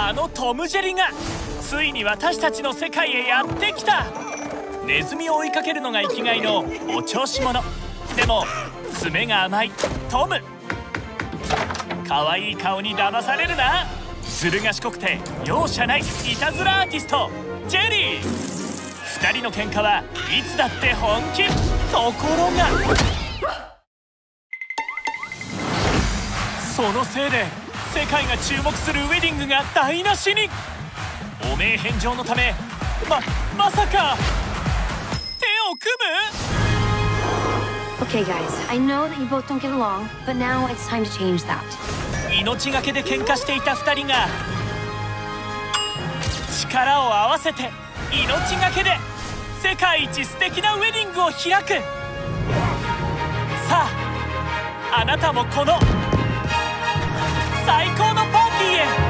あのトム・ジェリがついに私たちの世界へやってきた。ネズミを追いかけるのが生きがいのお調子者。でも爪が甘いトム。可愛い顔に騙されるな。ずる賢くて容赦ないいたずらアーティストジェリー。2人の喧嘩はいつだって本気。ところがそのせいで世界が注目するウェディングが台無しに。汚名返上のためままさか手を組む？Okay, guys, I know that you both don't get along, but now it's time to change that. 命がけで喧嘩していた2人が力を合わせて命がけで世界一素敵なウェディングを開く。さああなたもこの最高のパーティーへ。